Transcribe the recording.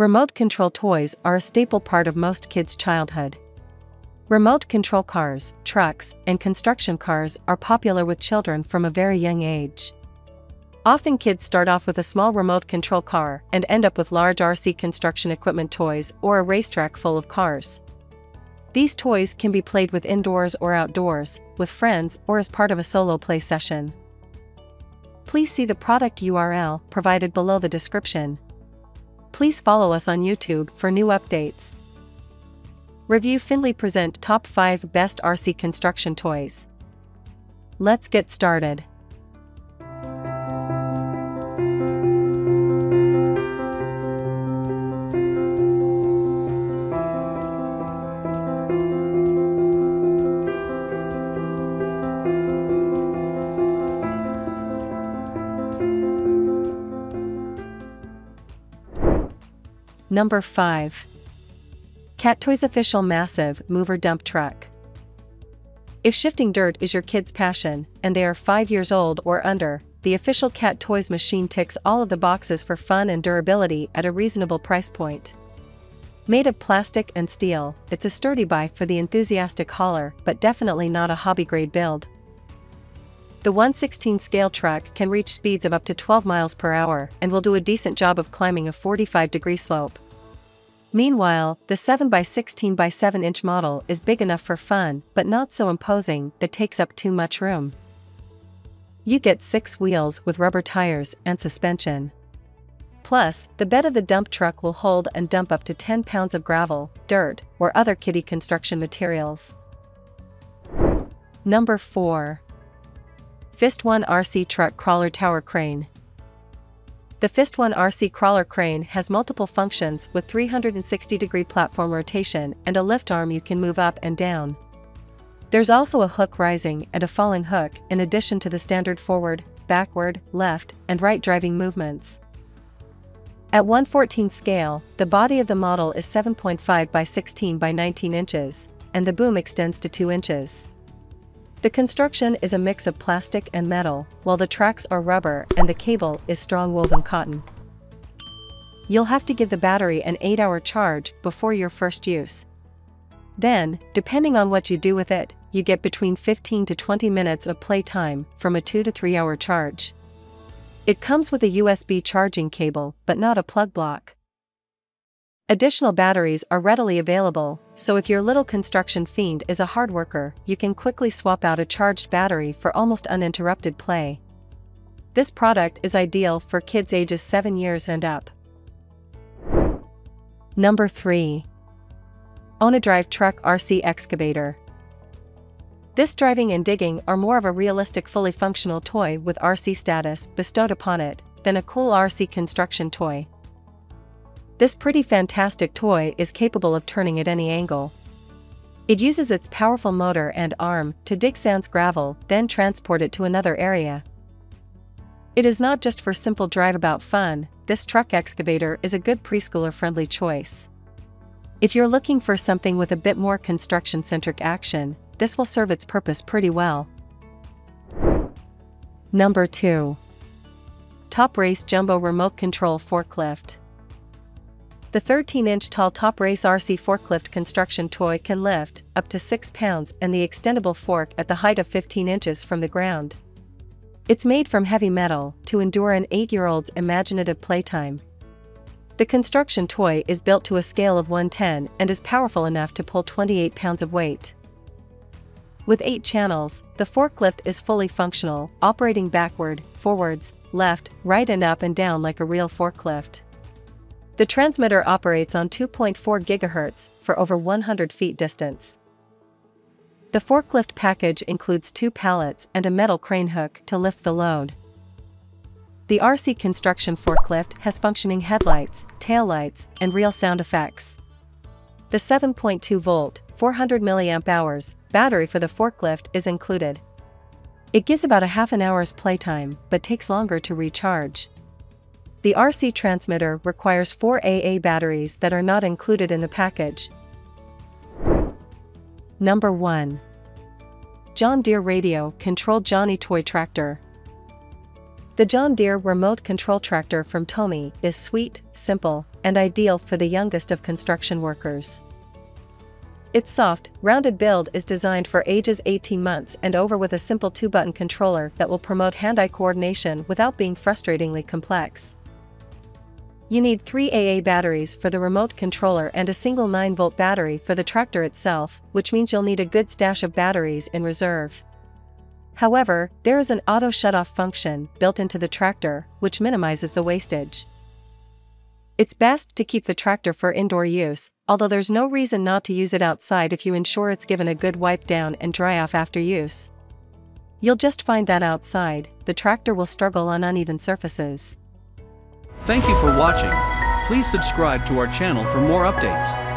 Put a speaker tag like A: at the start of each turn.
A: Remote control toys are a staple part of most kids' childhood. Remote control cars, trucks, and construction cars are popular with children from a very young age. Often kids start off with a small remote control car and end up with large RC construction equipment toys or a racetrack full of cars. These toys can be played with indoors or outdoors, with friends or as part of a solo play session. Please see the product URL provided below the description. Please follow us on YouTube for new updates. Review Findly present top 5 best RC construction toys. Let's get started. Number 5. Cat Toys Official Massive Mover Dump Truck. If shifting dirt is your kid's passion, and they are 5 years old or under, the official Cat Toys machine ticks all of the boxes for fun and durability at a reasonable price point. Made of plastic and steel, it's a sturdy buy for the enthusiastic hauler, but definitely not a hobby grade build. The 116 scale truck can reach speeds of up to 12 miles per hour and will do a decent job of climbing a 45 degree slope. Meanwhile, the 7x16 by 7 inch model is big enough for fun but not so imposing that takes up too much room. You get 6 wheels with rubber tires and suspension. Plus, the bed of the dump truck will hold and dump up to 10 pounds of gravel, dirt, or other kiddie construction materials. Number 4. Fistone RC Truck Crawler Tower Crane. The Fistone RC crawler crane has multiple functions with 360 degree platform rotation and a lift arm you can move up and down. There's also a hook rising and a falling hook in addition to the standard forward, backward, left, and right driving movements. At 114 scale, the body of the model is 7.5 by 16 by 19 inches, and the boom extends to 2 inches. The construction is a mix of plastic and metal, while the tracks are rubber and the cable is strong woven cotton. You'll have to give the battery an 8-hour charge before your first use. Then, depending on what you do with it, you get between 15 to 20 minutes of playtime from a 2 to 3 hour charge. It comes with a USB charging cable but not a plug block. Additional batteries are readily available, so if your little construction fiend is a hard worker, you can quickly swap out a charged battery for almost uninterrupted play. This product is ideal for kids ages 7 years and up. Number 3. Onadrive Truck RC Excavator. This driving and digging are more of a realistic fully functional toy with RC status bestowed upon it than a cool RC construction toy. This pretty fantastic toy is capable of turning at any angle. It uses its powerful motor and arm to dig sans gravel, then transport it to another area. It is not just for simple drive-about fun, this truck excavator is a good preschooler-friendly choice. If you're looking for something with a bit more construction-centric action, this will serve its purpose pretty well. Number 2. Top Race Jumbo Remote Control Forklift the 13-inch tall Top Race RC forklift construction toy can lift up to 6 pounds and the extendable fork at the height of 15 inches from the ground. It's made from heavy metal to endure an 8-year-old's imaginative playtime. The construction toy is built to a scale of 110 and is powerful enough to pull 28 pounds of weight. With 8 channels, the forklift is fully functional, operating backward, forwards, left, right and up and down like a real forklift. The transmitter operates on 2.4 GHz for over 100 feet distance. The forklift package includes two pallets and a metal crane hook to lift the load. The RC construction forklift has functioning headlights, taillights, and real sound effects. The 7.2 volt, 400 mAh battery for the forklift is included. It gives about a half an hour's playtime but takes longer to recharge. The RC transmitter requires four AA batteries that are not included in the package. Number 1. John Deere Radio Controlled Johnny Toy Tractor. The John Deere Remote Control Tractor from Tomy is sweet, simple, and ideal for the youngest of construction workers. Its soft, rounded build is designed for ages 18 months and over with a simple two-button controller that will promote hand-eye coordination without being frustratingly complex. You need three AA batteries for the remote controller and a single 9V battery for the tractor itself, which means you'll need a good stash of batteries in reserve. However, there is an auto shut-off function built into the tractor, which minimizes the wastage. It's best to keep the tractor for indoor use, although there's no reason not to use it outside if you ensure it's given a good wipe down and dry off after use. You'll just find that outside, the tractor will struggle on uneven surfaces.
B: Thank you for watching. Please subscribe to our channel for more updates.